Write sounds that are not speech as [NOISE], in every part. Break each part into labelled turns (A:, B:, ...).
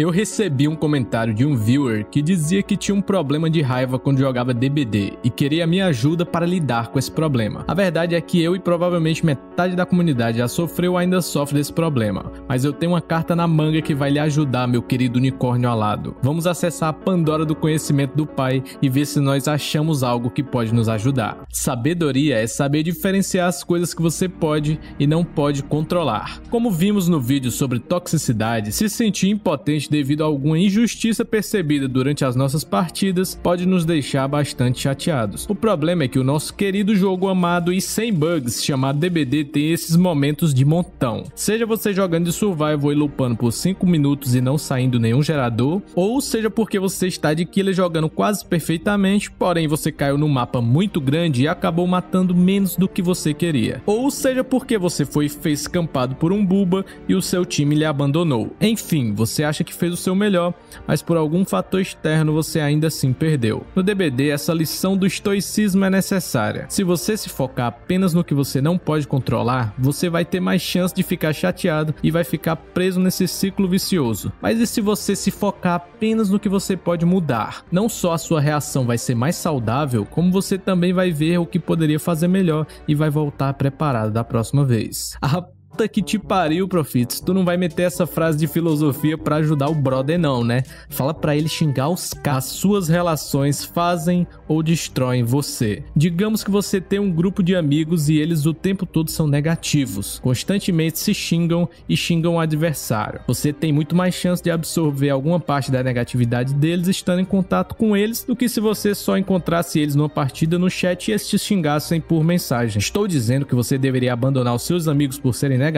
A: Eu recebi um comentário de um viewer que dizia que tinha um problema de raiva quando jogava DBD e queria minha ajuda para lidar com esse problema. A verdade é que eu e provavelmente metade da comunidade já sofreu ou ainda sofre desse problema, mas eu tenho uma carta na manga que vai lhe ajudar, meu querido unicórnio alado. Vamos acessar a Pandora do conhecimento do Pai e ver se nós achamos algo que pode nos ajudar. Sabedoria é saber diferenciar as coisas que você pode e não pode controlar. Como vimos no vídeo sobre toxicidade, se sentir impotente devido a alguma injustiça percebida durante as nossas partidas pode nos deixar bastante chateados. O problema é que o nosso querido jogo amado e sem bugs chamado DBD tem esses momentos de montão. Seja você jogando de survival e lupando por 5 minutos e não saindo nenhum gerador, ou seja porque você está de killer jogando quase perfeitamente, porém você caiu num mapa muito grande e acabou matando menos do que você queria. Ou seja porque você foi fez campado por um buba e o seu time lhe abandonou. Enfim, você acha que fez o seu melhor, mas por algum fator externo você ainda assim perdeu. No DBD, essa lição do estoicismo é necessária. Se você se focar apenas no que você não pode controlar, você vai ter mais chance de ficar chateado e vai ficar preso nesse ciclo vicioso. Mas e se você se focar apenas no que você pode mudar? Não só a sua reação vai ser mais saudável, como você também vai ver o que poderia fazer melhor e vai voltar preparado da próxima vez. A puta que te pariu, Profits. Tu não vai meter essa frase de filosofia para ajudar o brother, não, né? Fala para ele xingar os caras. As suas relações fazem ou destroem você. Digamos que você tem um grupo de amigos e eles o tempo todo são negativos. Constantemente se xingam e xingam o adversário. Você tem muito mais chance de absorver alguma parte da negatividade deles estando em contato com eles do que se você só encontrasse eles numa partida no chat e eles te xingassem por mensagem. Estou dizendo que você deveria abandonar os seus amigos por serem negativos?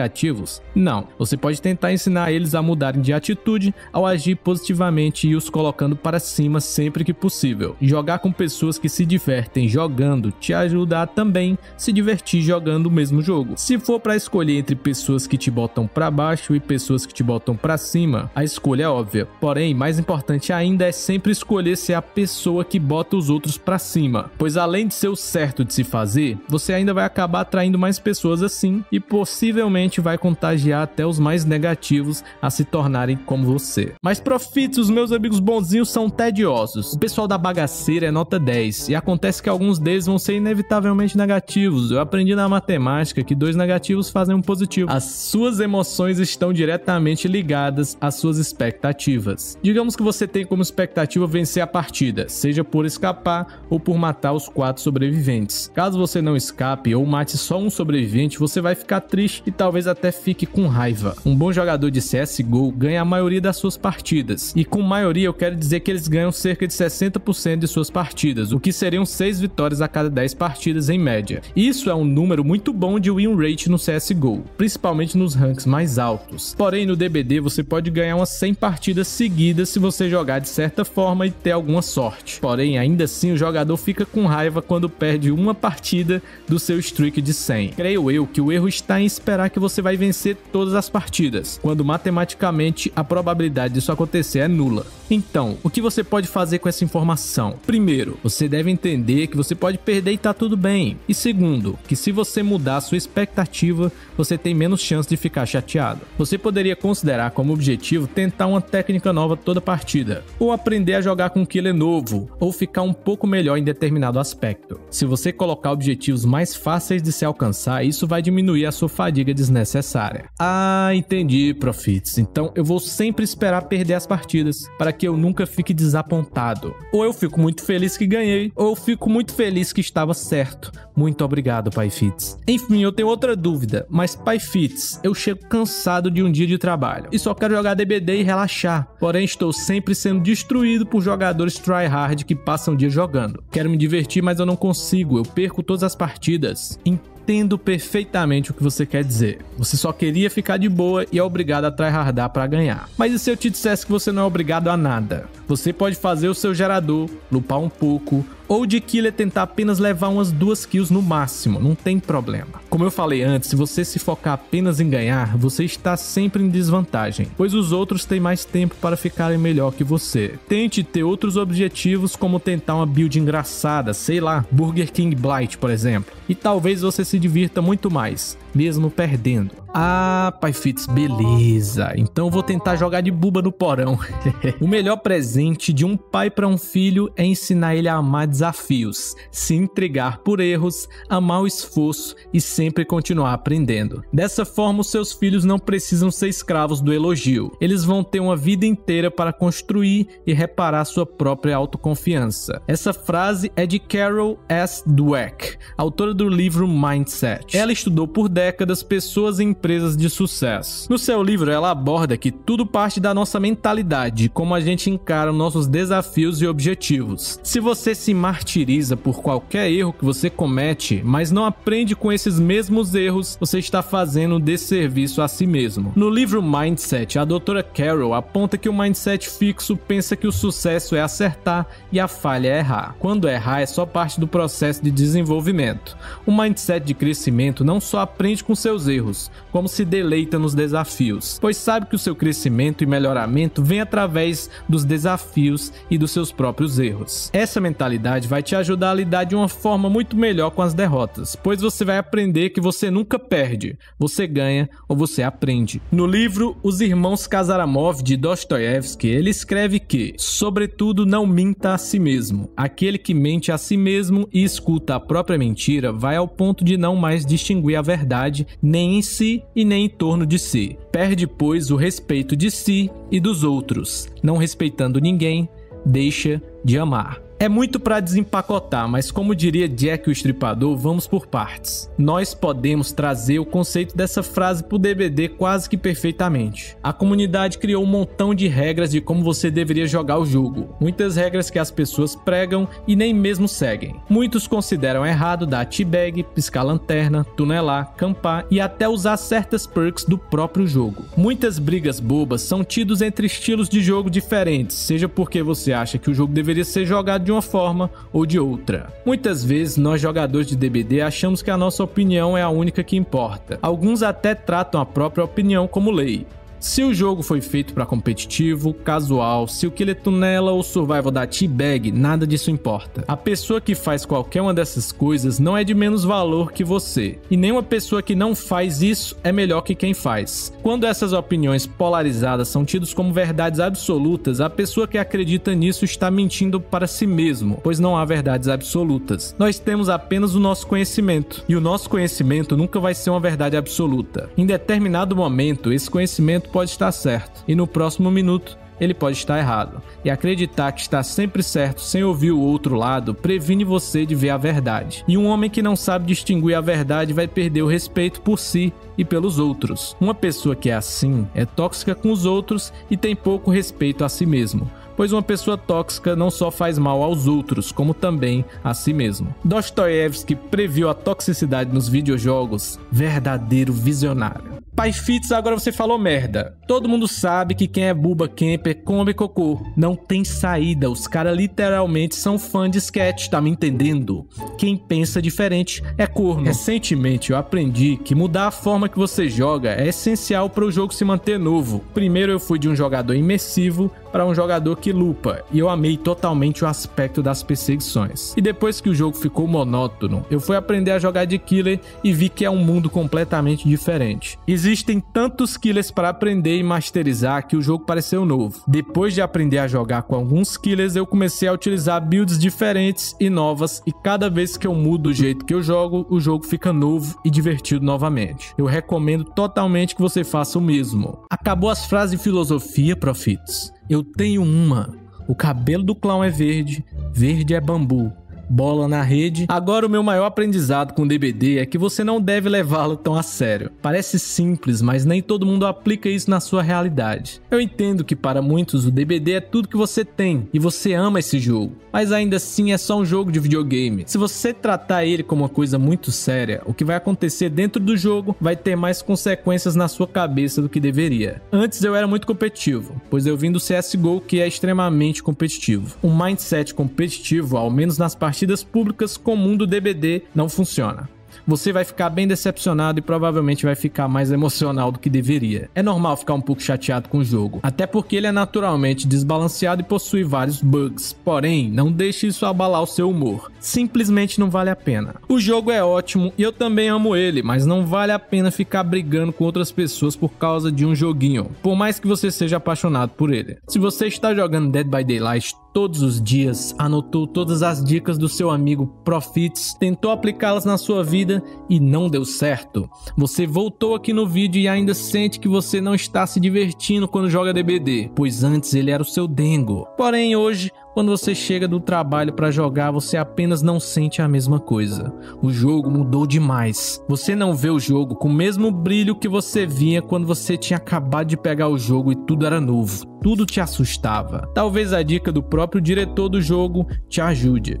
A: Não. Você pode tentar ensinar eles a mudarem de atitude ao agir positivamente e os colocando para cima sempre que possível. Jogar com pessoas que se divertem jogando te ajuda a também se divertir jogando o mesmo jogo. Se for para escolher entre pessoas que te botam para baixo e pessoas que te botam para cima, a escolha é óbvia. Porém, mais importante ainda é sempre escolher ser a pessoa que bota os outros para cima, pois além de ser o certo de se fazer, você ainda vai acabar atraindo mais pessoas assim e possivelmente provavelmente vai contagiar até os mais negativos a se tornarem como você. Mas profits, os meus amigos bonzinhos são tediosos. O pessoal da bagaceira é nota 10 e acontece que alguns deles vão ser inevitavelmente negativos. Eu aprendi na matemática que dois negativos fazem um positivo. As suas emoções estão diretamente ligadas às suas expectativas. Digamos que você tem como expectativa vencer a partida, seja por escapar ou por matar os quatro sobreviventes. Caso você não escape ou mate só um sobrevivente, você vai ficar triste e talvez até fique com raiva. Um bom jogador de CSGO ganha a maioria das suas partidas, e com maioria eu quero dizer que eles ganham cerca de 60% de suas partidas, o que seriam 6 vitórias a cada 10 partidas em média. Isso é um número muito bom de win rate no CSGO, principalmente nos ranks mais altos. Porém, no DBD você pode ganhar umas 100 partidas seguidas se você jogar de certa forma e ter alguma sorte. Porém, ainda assim o jogador fica com raiva quando perde uma partida do seu streak de 100. Creio eu que o erro está em esperar que você vai vencer todas as partidas, quando matematicamente a probabilidade disso acontecer é nula. Então, o que você pode fazer com essa informação? Primeiro, você deve entender que você pode perder e tá tudo bem. E segundo, que se você mudar sua expectativa, você tem menos chance de ficar chateado. Você poderia considerar como objetivo tentar uma técnica nova toda partida, ou aprender a jogar com um killer novo, ou ficar um pouco melhor em determinado aspecto. Se você colocar objetivos mais fáceis de se alcançar, isso vai diminuir a sua fadiga desnecessária. Ah, entendi, Profits. Então eu vou sempre esperar perder as partidas para que eu nunca fique desapontado. Ou eu fico muito feliz que ganhei, ou eu fico muito feliz que estava certo. Muito obrigado, Pai Fits. Enfim, eu tenho outra dúvida, mas Pai Fits, eu chego cansado de um dia de trabalho e só quero jogar DBD e relaxar. Porém, estou sempre sendo destruído por jogadores tryhard que passam o dia jogando. Quero me divertir, mas eu não consigo. Eu perco todas as partidas. Então, entendo perfeitamente o que você quer dizer. Você só queria ficar de boa e é obrigado a tryhardar para ganhar. Mas e se eu te dissesse que você não é obrigado a nada? Você pode fazer o seu gerador, lupar um pouco, ou de killer tentar apenas levar umas duas kills no máximo, não tem problema. Como eu falei antes, se você se focar apenas em ganhar, você está sempre em desvantagem, pois os outros têm mais tempo para ficarem melhor que você. Tente ter outros objetivos como tentar uma build engraçada, sei lá, Burger King Blight, por exemplo, e talvez você se divirta muito mais. Mesmo perdendo. Ah, Pai Fitz, beleza. Então vou tentar jogar de buba no porão. [LAUGHS] o melhor presente de um pai para um filho é ensinar ele a amar desafios, se intrigar por erros, amar o esforço e sempre continuar aprendendo. Dessa forma, os seus filhos não precisam ser escravos do elogio. Eles vão ter uma vida inteira para construir e reparar sua própria autoconfiança. Essa frase é de Carol S. Dweck, autora do livro Mindset. Ela estudou por décadas pessoas em empresas de sucesso. No seu livro, ela aborda que tudo parte da nossa mentalidade, como a gente encara nossos desafios e objetivos. Se você se martiriza por qualquer erro que você comete, mas não aprende com esses mesmos erros, você está fazendo desserviço a si mesmo. No livro Mindset, a doutora Carol aponta que o mindset fixo pensa que o sucesso é acertar e a falha é errar. Quando errar é só parte do processo de desenvolvimento. O mindset de crescimento não só aprende com seus erros, como se deleita nos desafios, pois sabe que o seu crescimento e melhoramento vem através dos desafios e dos seus próprios erros. Essa mentalidade vai te ajudar a lidar de uma forma muito melhor com as derrotas, pois você vai aprender que você nunca perde, você ganha ou você aprende. No livro Os Irmãos Kazaramov de Dostoiévski, ele escreve que, sobretudo, não minta a si mesmo. Aquele que mente a si mesmo e escuta a própria mentira vai ao ponto de não mais distinguir a verdade nem em si e nem em torno de si. Perde, pois, o respeito de si e dos outros. Não respeitando ninguém, deixa de amar. É muito para desempacotar, mas como diria Jack o Estripador, vamos por partes. Nós podemos trazer o conceito dessa frase pro DBD quase que perfeitamente. A comunidade criou um montão de regras de como você deveria jogar o jogo. Muitas regras que as pessoas pregam e nem mesmo seguem. Muitos consideram errado dar teabag, piscar lanterna, tunelar, campar e até usar certas perks do próprio jogo. Muitas brigas bobas são tidos entre estilos de jogo diferentes, seja porque você acha que o jogo deveria ser jogado de uma forma ou de outra. Muitas vezes nós jogadores de DBD achamos que a nossa opinião é a única que importa. Alguns até tratam a própria opinião como lei. Se o jogo foi feito para competitivo, casual, se o Killer Tunela ou Survival da T-Bag, nada disso importa. A pessoa que faz qualquer uma dessas coisas não é de menos valor que você, e nenhuma pessoa que não faz isso é melhor que quem faz. Quando essas opiniões polarizadas são tidas como verdades absolutas, a pessoa que acredita nisso está mentindo para si mesmo, pois não há verdades absolutas. Nós temos apenas o nosso conhecimento, e o nosso conhecimento nunca vai ser uma verdade absoluta. Em determinado momento, esse conhecimento pode estar certo e no próximo minuto ele pode estar errado. E acreditar que está sempre certo sem ouvir o outro lado previne você de ver a verdade. E um homem que não sabe distinguir a verdade vai perder o respeito por si e pelos outros. Uma pessoa que é assim é tóxica com os outros e tem pouco respeito a si mesmo pois uma pessoa tóxica não só faz mal aos outros, como também a si mesmo. Dostoiévski previu a toxicidade nos videojogos, verdadeiro visionário. Pai Fitz, agora você falou merda. Todo mundo sabe que quem é Buba Camper come cocô. Não tem saída. Os caras literalmente são fã de sketch, tá me entendendo? Quem pensa diferente é corno. Recentemente eu aprendi que mudar a forma que você joga é essencial para o jogo se manter novo. Primeiro eu fui de um jogador imersivo para um jogador que lupa, e eu amei totalmente o aspecto das perseguições. E depois que o jogo ficou monótono, eu fui aprender a jogar de killer e vi que é um mundo completamente diferente. Existem tantos killers para aprender e masterizar que o jogo pareceu novo. Depois de aprender a jogar com alguns killers, eu comecei a utilizar builds diferentes e novas, e cada vez que eu mudo o jeito que eu jogo, o jogo fica novo e divertido novamente. Eu recomendo totalmente que você faça o mesmo. Acabou as frases de filosofia, profitos. Eu tenho uma. O cabelo do clown é verde, verde é bambu bola na rede. Agora, o meu maior aprendizado com DBD é que você não deve levá-lo tão a sério. Parece simples, mas nem todo mundo aplica isso na sua realidade. Eu entendo que para muitos o DBD é tudo que você tem e você ama esse jogo, mas ainda assim é só um jogo de videogame. Se você tratar ele como uma coisa muito séria, o que vai acontecer dentro do jogo vai ter mais consequências na sua cabeça do que deveria. Antes eu era muito competitivo, pois eu vim do CSGO que é extremamente competitivo. Um mindset competitivo, ao menos nas partidas partidas públicas comum do DBD não funciona. você vai ficar bem decepcionado e provavelmente vai ficar mais emocional do que deveria. É normal ficar um pouco chateado com o jogo, até porque ele é naturalmente desbalanceado e possui vários bugs. Porém, não deixe isso abalar o seu humor. Simplesmente não vale a pena. O jogo é ótimo e eu também amo ele, mas não vale a pena ficar brigando com outras pessoas por causa de um joguinho, por mais que você seja apaixonado por ele. Se você está jogando Dead by Daylight todos os dias, anotou todas as dicas do seu amigo Profits, tentou aplicá-las na sua vida e não deu certo. Você voltou aqui no vídeo e ainda sente que você não está se divertindo quando joga DBD, pois antes ele era o seu dengo. Porém, hoje quando você chega do trabalho para jogar, você apenas não sente a mesma coisa. O jogo mudou demais. Você não vê o jogo com o mesmo brilho que você vinha quando você tinha acabado de pegar o jogo e tudo era novo. Tudo te assustava. Talvez a dica do próprio diretor do jogo te ajude.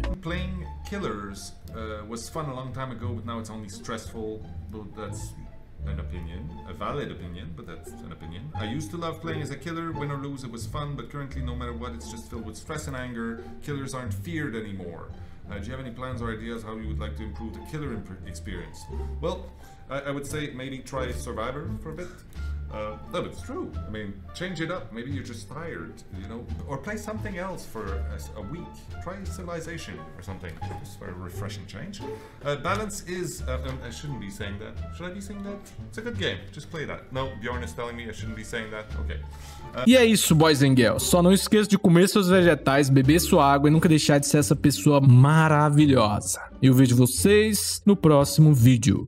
B: Killers uh, was fun a long time ago, but now it's only stressful. That's an opinion, a valid opinion, but that's an opinion. I used to love playing as a killer, win or lose, it was fun, but currently, no matter what, it's just filled with stress and anger. Killers aren't feared anymore. Uh, do you have any plans or ideas how you would like to improve the killer experience? Well, I, I would say maybe try Survivor for a bit. Uh, no, it's true. I mean, change it up. Maybe you're just tired, you know, or play something else for a, a week. Try Civilization or something, just for a refreshing change. Uh, balance is. Uh, um, I shouldn't be saying that. Should I be saying that? It's a good game. Just play that. No, Bjorn is telling me I shouldn't be saying that. Okay.
A: Uh, e é isso, boys and girls. Só não esqueça de comer seus vegetais, beber sua água e nunca deixar de ser essa pessoa maravilhosa. Eu vejo vocês no próximo vídeo.